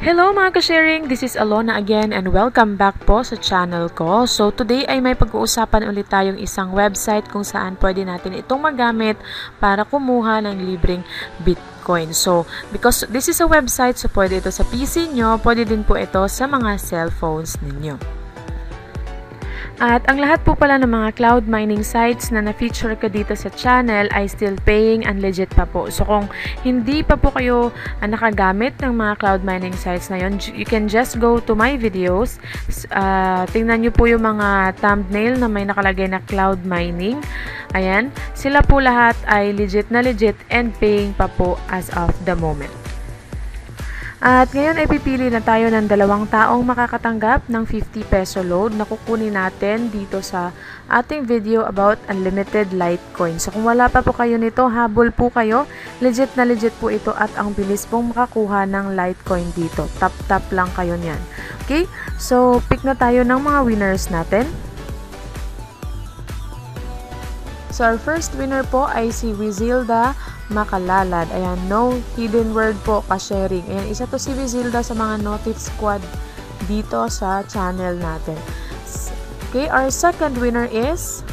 Hello mga ka-sharing! This is Alona again and welcome back po sa channel ko. So today ay may pag-uusapan ulit tayong isang website kung saan pwede natin itong magamit para kumuha ng libreng Bitcoin. So because this is a website, so pwede ito sa PC nyo, pwede din po ito sa mga cellphones ninyo. At ang lahat po pala ng mga cloud mining sites na na-feature ko dito sa channel ay still paying and legit pa po. So kung hindi pa po kayo uh, nakagamit ng mga cloud mining sites na yun, you can just go to my videos. Uh, tingnan nyo po yung mga thumbnail na may nakalagay na cloud mining. Ayan, sila po lahat ay legit na legit and paying pa po as of the moment. At ngayon ay pipili na tayo ng dalawang taong makakatanggap ng 50 peso load na kukunin natin dito sa ating video about unlimited Litecoin. So kung wala pa po kayo nito, habol po kayo. Legit na legit po ito at ang bilis pong makakuha ng Litecoin dito. Tap-tap lang kayo niyan. Okay? So pick na tayo ng mga winners natin. So our first winner po ay si Wizilda makalalad. Ayan, no hidden word po ka-sharing. Ayan, isa to si Vizilda sa mga Notif Squad dito sa channel natin. Okay, our second winner is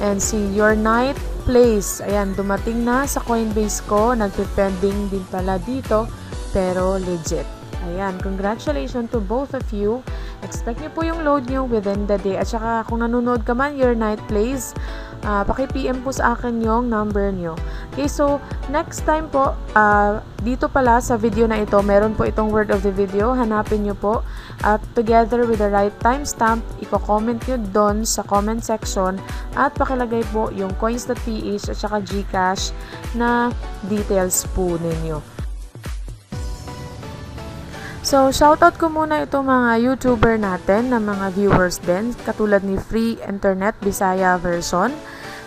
and si Your Night Place. Ayan, dumating na sa Coinbase ko. Nagpipending din pala dito, pero legit. Ayan, congratulations to both of you. Expect nyo po yung load nyo within the day. At saka kung nanonood ka man, Your Night Plays, uh, paki-PM po sa akin yung number nyo. Okay, so next time po, uh, dito pala sa video na ito, meron po itong word of the video. Hanapin nyo po. At together with the right timestamp, i-comment nyo doon sa comment section at pakilagay po yung coins.ph at saka Gcash na details po ninyo. So, shoutout ko muna itong mga YouTuber natin na mga viewers din, katulad ni Free Internet Bisaya version,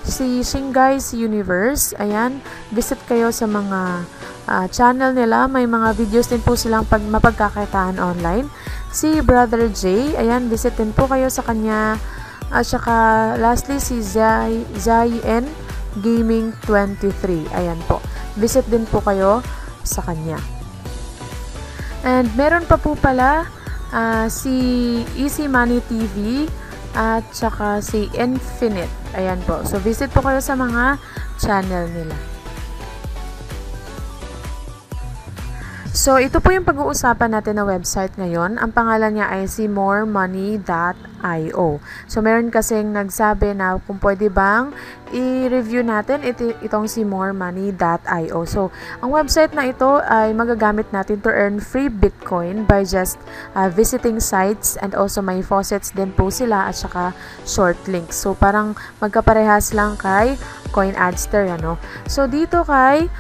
si Shinggai's Universe, ayan, visit kayo sa mga uh, channel nila, may mga videos din po silang pag mapagkakitaan online. Si Brother J, ayan, visit din po kayo sa kanya, at saka lastly si Zai, Zai N Gaming 23, ayan po, visit din po kayo sa kanya. And meron pa po pala uh, si Easy Money TV at saka si Infinite. Ayan po. So visit po kayo sa mga channel nila. So, ito po yung pag-uusapan natin na website ngayon. Ang pangalan niya ay si moremoney.io. So, meron kasing nagsabi na kung pwede bang i-review natin ito, itong si moremoney.io. So, ang website na ito ay magagamit natin to earn free Bitcoin by just uh, visiting sites and also may faucets din po sila at saka short links. So, parang magkaparehas lang kay CoinAdster, ano. So, dito kay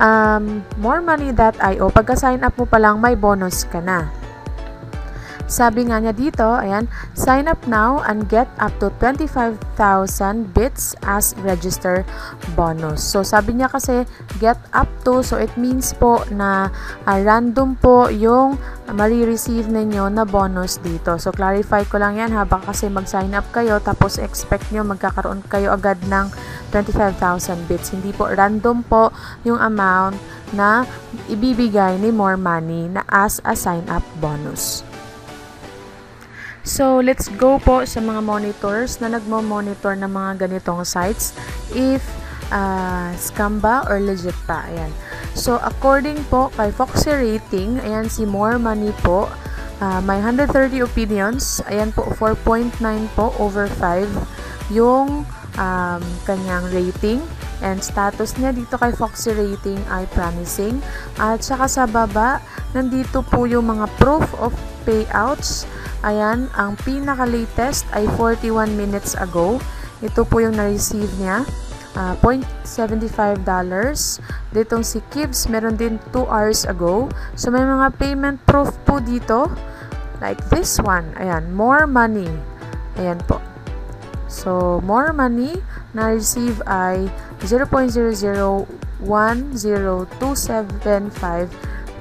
um, moremoney.io, pagka-sign up mo pa lang, may bonus ka na. Sabi nga niya dito, ayan, sign up now and get up to 25,000 bits as register bonus. So, sabi niya kasi get up to, so it means po na uh, random po yung mari-receive ninyo na bonus dito. So, clarify ko lang yan habang kasi mag-sign up kayo tapos expect nyo magkakaroon kayo agad ng 25,000 bits. Hindi po random po yung amount na ibibigay ni More Money na as a sign-up bonus. So, let's go po sa mga monitors na nagmo-monitor ng mga ganitong sites if uh, scam ba or legit pa. Ayan. So, according po kay Foxy Rating, ayan si More Money po, uh, may 130 opinions. Ayan po, 4.9 po over 5 yung um, kanyang rating. And status niya dito kay Foxy Rating ay promising. At saka sa baba, nandito po yung mga proof of payouts Ayan, ang pinaka-latest ay 41 minutes ago. Ito po yung na-receive niya. Uh, $0.75. Ditong si Kibbs, meron din 2 hours ago. So, may mga payment proof po dito. Like this one. Ayan, more money. Ayan po. So, more money na-receive ay 0.00100275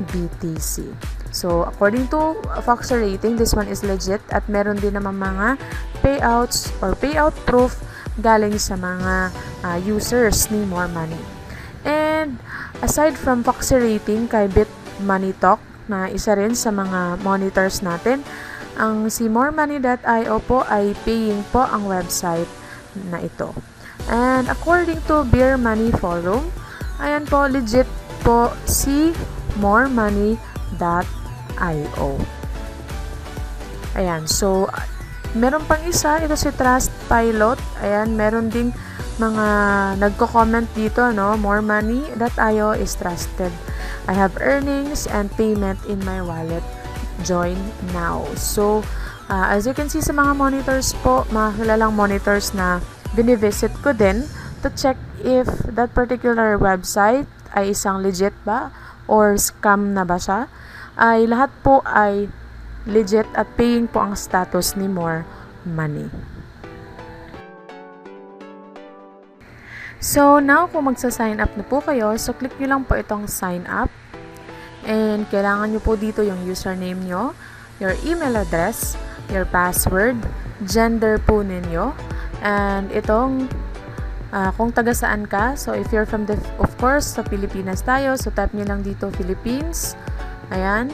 BTC. So, according to Foxer rating, this one is legit at meron din naman mga payouts or payout proof galing sa mga uh, users ni More Money. And aside from Foxer rating kay Bit Money Talk, na isa rin sa mga monitors natin. Ang si moremoney.io po ay paying po ang website na ito. And according to Beer Money Forum, ayan po, legit po si moremoney.io. Ayan, so meron pang isa, ito si Trust Pilot. Ayan, meron ding mga nagko-comment dito, no? Moremoney.io is trusted. I have earnings and payment in my wallet join now. So, uh, as you can see sa mga monitors po, mga monitors na binivisit ko din to check if that particular website ay isang legit ba or scam na ba siya, ay lahat po ay legit at paying po ang status ni More Money. So, now kung magsa-sign up na po kayo, so click nyo lang po itong sign up And kailangan nyo po dito yung username nyo, your email address, your password, gender po ninyo, and itong uh, kung taga saan ka. So, if you're from the, of course, sa Pilipinas tayo, so tap nyo lang dito Philippines. Ayan.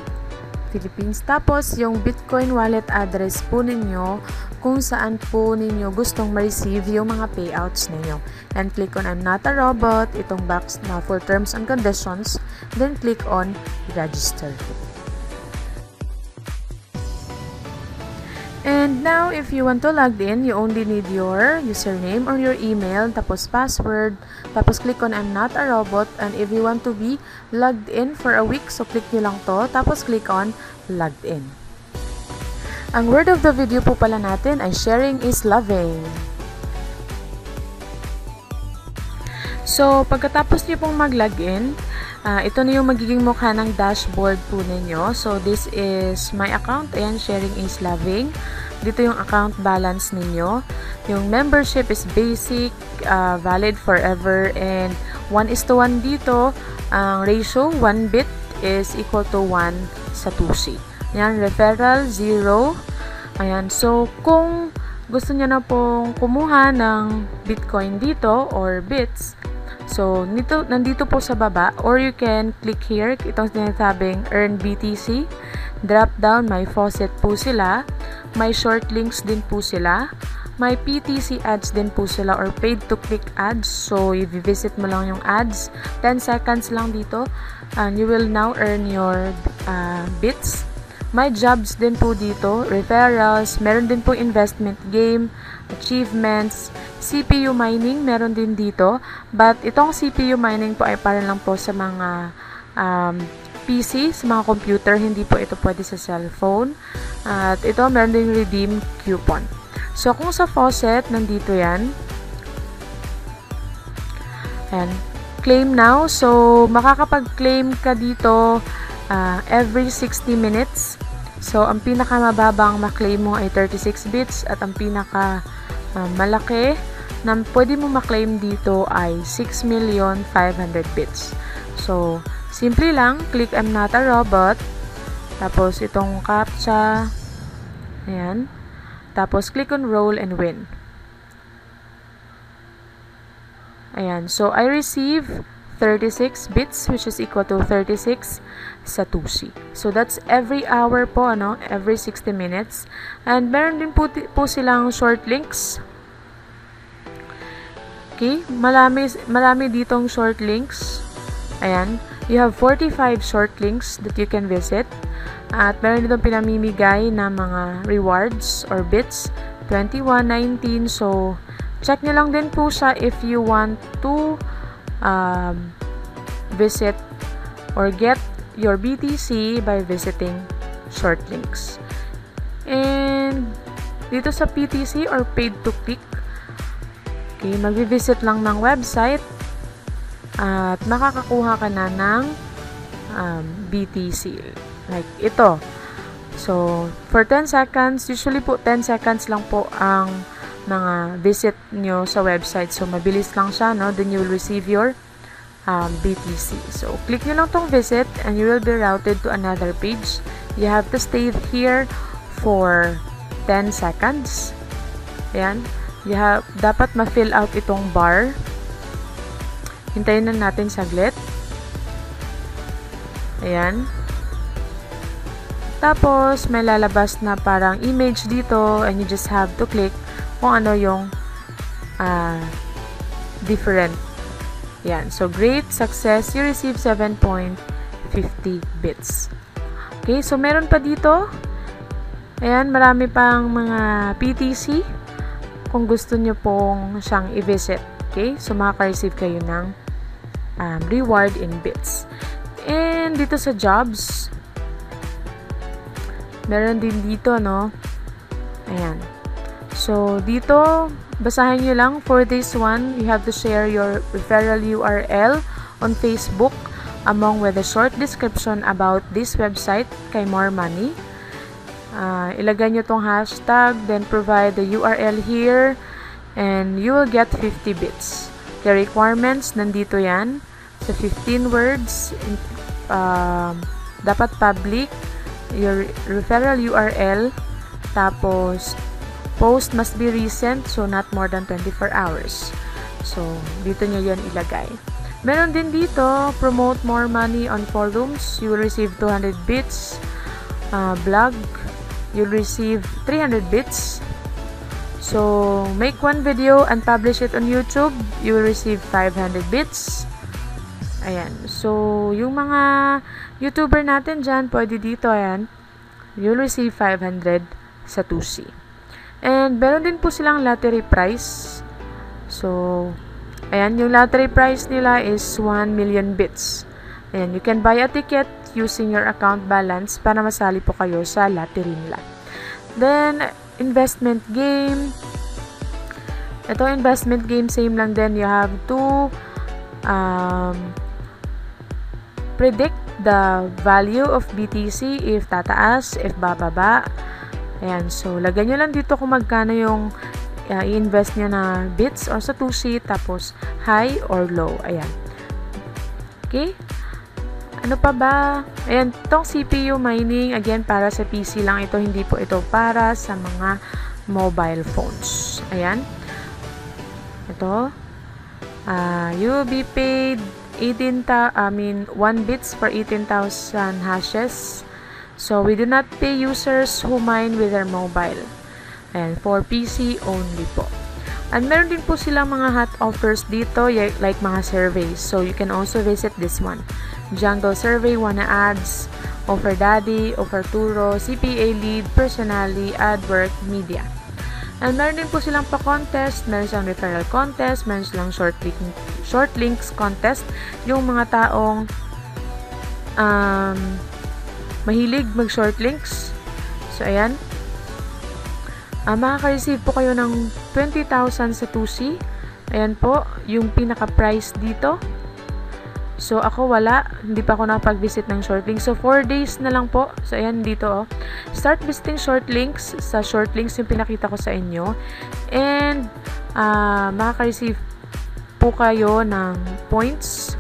Philippines. Tapos, yung Bitcoin wallet address po ninyo kung saan po ninyo gustong ma-receive yung mga payouts ninyo. And click on I'm not a robot, itong box na for terms and conditions. Then, click on register. And now, if you want to log in, you only need your username or your email, tapos password, tapos click on I'm not a robot, and if you want to be logged in for a week, so click nyo lang to, tapos click on logged in. Ang word of the video po pala natin ay sharing is loving. So, pagkatapos nyo pong mag-login, uh, ito na yung magiging mukha ng dashboard po ninyo. So, this is my account. Ayan, sharing is loving. Dito yung account balance ninyo. Yung membership is basic, uh, valid forever, and 1 is to 1 dito. Ang ratio, 1 bit is equal to 1 satoshi. Ayan, referral, 0. Ayan, so kung gusto niyo na pong kumuha ng Bitcoin dito or bits, so nito, nandito po sa baba or you can click here, itong sinasabing Earn BTC, drop down, may faucet po sila. May short links din po sila. May PTC ads din po sila or paid to click ads. So, i-visit mo lang yung ads. 10 seconds lang dito. And you will now earn your uh, bits. May jobs din po dito, referrals, meron din po investment game, achievements, CPU mining, meron din dito. But itong CPU mining po ay para lang po sa mga um, PC, sa mga computer, hindi po ito pwede sa cellphone. At ito, meron din redeem coupon. So, kung sa faucet, nandito yan. Ayan. Claim now. So, makakapag-claim ka dito uh, every 60 minutes. So, ang pinakamababang maklaim mo ay 36 bits at ang pinaka uh, malaki na pwede mo maklaim dito ay 6,500,000 bits. So, Simple lang, click I'm not a robot. Tapos itong captcha. Ayan. Tapos click on roll and win. Ayan. So I receive 36 bits which is equal to 36 satoshi. So that's every hour po ano, every 60 minutes. And meron din po, po silang short links. Okay, marami marami ditong short links. Ayan. You have 45 short links that you can visit. At meron ditong pinamimigay na mga rewards or bits. 21, 19. So, check nyo lang din po siya if you want to um, visit or get your BTC by visiting short links. And dito sa PTC or paid to click, okay, mag-visit lang ng website at makakakuha ka na ng um, BTC. Like ito. So, for 10 seconds, usually po 10 seconds lang po ang mga visit nyo sa website. So, mabilis lang siya, no? Then you will receive your um, BTC. So, click nyo lang tong visit and you will be routed to another page. You have to stay here for 10 seconds. Ayan. You have, dapat ma-fill out itong bar Hintayin na natin saglit. Ayan. Tapos, may lalabas na parang image dito and you just have to click kung ano yung uh, different. Yan. So, great success. You receive 7.50 bits. Okay, so meron pa dito. Ayan, marami pang mga PTC kung gusto nyo pong siyang i-visit. Okay, so makaka-receive kayo ng um, reward in bits. And dito sa jobs, meron din dito, no? Ayan. So, dito, basahin nyo lang. For this one, you have to share your referral URL on Facebook among with a short description about this website kay More Money. Uh, ilagay nyo tong hashtag, then provide the URL here, and you will get 50 bits. The requirements, nandito yan. Sa 15 words, uh, dapat public, your referral URL, tapos post must be recent, so not more than 24 hours. So, dito nyo yan ilagay. Meron din dito, promote more money on forums. You will receive 200 bits. Uh, blog, you'll receive 300 bits. So, make one video and publish it on YouTube. You will receive 500 bits. Ayan. So, yung mga YouTuber natin dyan, pwede dito, ayan. You'll receive 500 sa 2C. And, meron din po silang lottery price. So, Ayan, yung lottery price nila is 1 million bits. Ayan, you can buy a ticket using your account balance para masali po kayo sa lottery nila. Then, investment game. Ito, investment game, same lang din. You have to um, predict the value of BTC if tataas, if bababa. Ayan, so, lagyan nyo lang dito kung magkano yung uh, i-invest nyo na bits or sa 2C tapos high or low. Ayan. Okay? Ano pa ba? Ayan, tong CPU mining, again, para sa PC lang ito. Hindi po ito para sa mga mobile phones. Ayan. Ito. Uh, you will be paid 18 I mean 1 bits for 18,000 hashes. So we do not pay users who mine with their mobile. And for PC only po. And meron din po silang mga hot offers dito, like mga surveys. So, you can also visit this one. Jungle Survey, Wanna Ads, Offer Daddy, Offer Turo, CPA Lead, Personally, AdWork, Media. And meron din po silang pa-contest, meron silang referral contest, meron silang short, link, short links contest. Yung mga taong um, mahilig mag-short links. So, ayan uh, makaka-receive po kayo ng 20,000 sa 2C. Ayan po, yung pinaka-price dito. So, ako wala. Hindi pa ako nakapag-visit ng short links. So, 4 days na lang po. So, ayan dito oh. Start visiting short links. Sa short links yung pinakita ko sa inyo. And, uh, makaka-receive po kayo ng points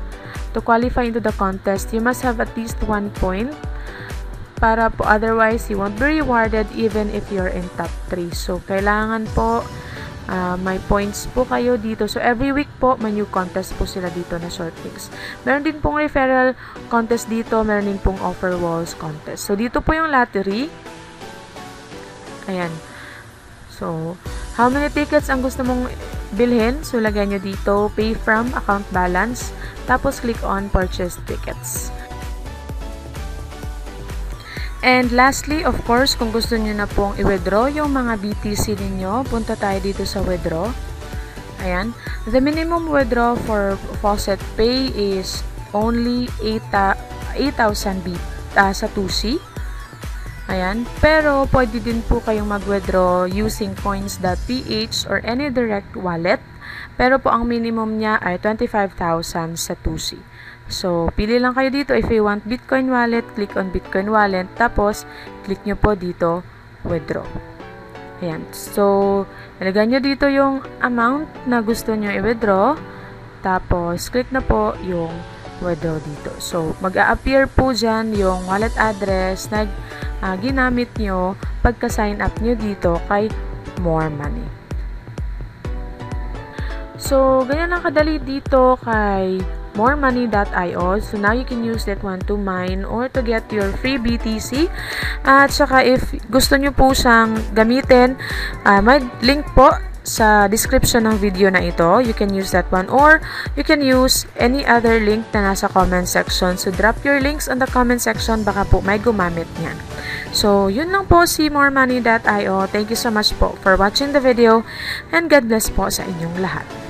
to qualify into the contest. You must have at least 1 point para po otherwise you won't be rewarded even if you're in top 3. So, kailangan po uh, may points po kayo dito. So, every week po, may new contest po sila dito na short links. Meron din pong referral contest dito. Meron din pong offer walls contest. So, dito po yung lottery. Ayan. So, how many tickets ang gusto mong bilhin? So, lagyan nyo dito, pay from account balance. Tapos, click on purchase tickets. And lastly, of course, kung gusto niyo na pong i-withdraw yung mga BTC ninyo, punta tayo dito sa withdraw. Ayan. The minimum withdraw for Faucet Pay is only 8,000 B uh, sa 2C. Ayan. Pero, pwede din po kayong mag-withdraw using coins.ph or any direct wallet. Pero po, ang minimum niya ay 25,000 sa 2C. So, pili lang kayo dito. If you want Bitcoin wallet, click on Bitcoin wallet. Tapos, click nyo po dito, withdraw. Ayan. So, ilagay nyo dito yung amount na gusto nyo i-withdraw. Tapos, click na po yung withdraw dito. So, mag-a-appear po dyan yung wallet address na uh, ginamit nyo pagka-sign up nyo dito kay More Money. So, ganyan lang kadali dito kay moremoney.io. So now you can use that one to mine or to get your free BTC. At saka if gusto nyo po siyang gamitin, uh, may link po sa description ng video na ito. You can use that one or you can use any other link na nasa comment section. So drop your links on the comment section baka po may gumamit niyan. So yun lang po si moremoney.io. Thank you so much po for watching the video and God bless po sa inyong lahat.